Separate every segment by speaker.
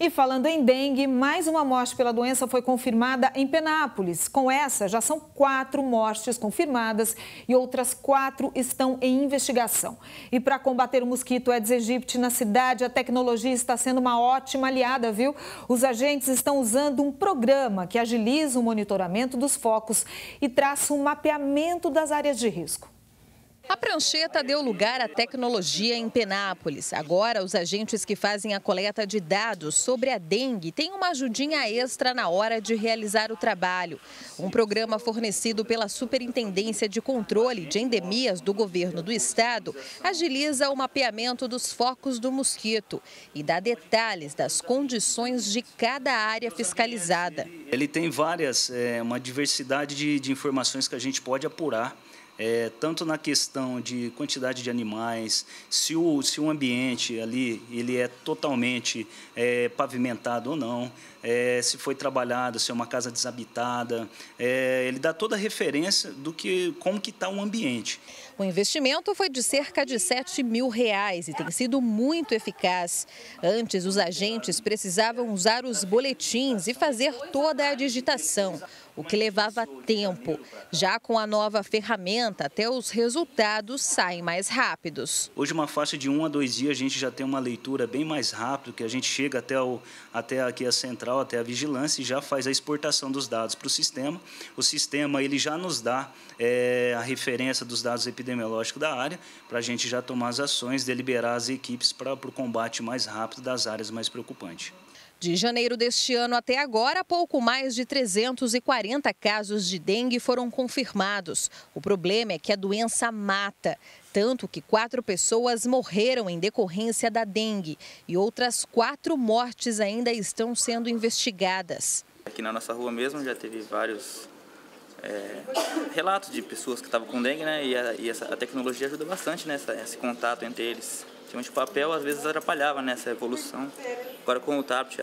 Speaker 1: E falando em dengue, mais uma morte pela doença foi confirmada em Penápolis. Com essa, já são quatro mortes confirmadas e outras quatro estão em investigação. E para combater o mosquito Aedes aegypti na cidade, a tecnologia está sendo uma ótima aliada, viu? Os agentes estão usando um programa que agiliza o monitoramento dos focos e traça um mapeamento das áreas de risco.
Speaker 2: A prancheta deu lugar à tecnologia em Penápolis. Agora, os agentes que fazem a coleta de dados sobre a dengue têm uma ajudinha extra na hora de realizar o trabalho. Um programa fornecido pela Superintendência de Controle de Endemias do Governo do Estado agiliza o mapeamento dos focos do mosquito e dá detalhes das condições de cada área fiscalizada.
Speaker 3: Ele tem várias, é, uma diversidade de, de informações que a gente pode apurar é, tanto na questão de quantidade de animais, se o, se o ambiente ali ele é totalmente é, pavimentado ou não, é, se foi trabalhado, se é uma casa desabitada, é, ele dá toda a referência do que como que está o ambiente.
Speaker 2: O investimento foi de cerca de 7 mil reais e tem sido muito eficaz. Antes, os agentes precisavam usar os boletins e fazer toda a digitação o que levava tempo. Já com a nova ferramenta, até os resultados saem mais rápidos.
Speaker 3: Hoje, uma faixa de um a dois dias, a gente já tem uma leitura bem mais rápida, que a gente chega até, o, até aqui a central, até a vigilância e já faz a exportação dos dados para o sistema. O sistema ele já nos dá é, a referência dos dados epidemiológicos da área, para a gente já tomar as ações, deliberar as equipes para o combate mais rápido das áreas mais preocupantes.
Speaker 2: De janeiro deste ano até agora, pouco mais de 340 casos de dengue foram confirmados. O problema é que a doença mata, tanto que quatro pessoas morreram em decorrência da dengue e outras quatro mortes ainda estão sendo investigadas.
Speaker 4: Aqui na nossa rua mesmo já teve vários é, relatos de pessoas que estavam com dengue, né? E a, e essa, a tecnologia ajuda bastante nessa esse contato entre eles. Tinha papel às vezes atrapalhava nessa evolução. Agora com o tablet,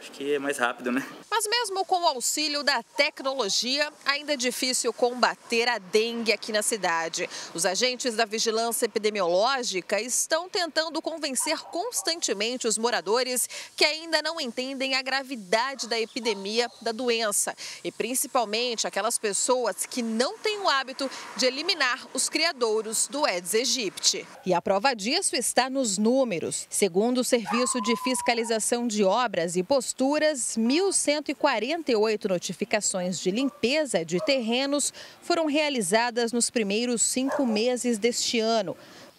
Speaker 4: acho que é mais rápido, né?
Speaker 2: Mas mesmo com o auxílio da tecnologia, ainda é difícil combater a dengue aqui na cidade. Os agentes da vigilância epidemiológica estão tentando convencer constantemente os moradores que ainda não entendem a gravidade da epidemia da doença e principalmente aquelas pessoas que não têm o hábito de eliminar os criadouros do Aedes aegypti. E a prova disso está nos números. Segundo o Serviço de Fiscalização de Obras e Posturas, 1.100 148 notificações de limpeza de terrenos foram realizadas nos primeiros cinco meses deste ano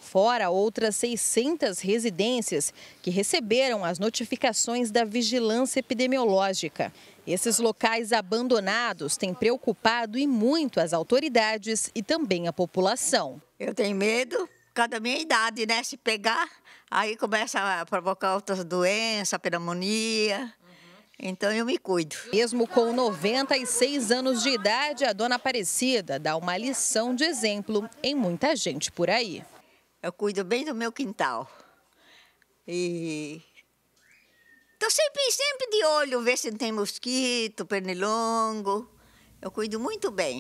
Speaker 2: fora outras 600 residências que receberam as notificações da vigilância epidemiológica. Esses locais abandonados têm preocupado e muito as autoridades e também a população.
Speaker 5: Eu tenho medo, causa da minha idade, né? Se pegar, aí começa a provocar outras doenças, pneumonia. Então eu me cuido.
Speaker 2: Mesmo com 96 anos de idade, a dona Aparecida dá uma lição de exemplo em muita gente por aí.
Speaker 5: Eu cuido bem do meu quintal. E Estou sempre, sempre de olho, ver se não tem mosquito, pernilongo. Eu cuido muito bem.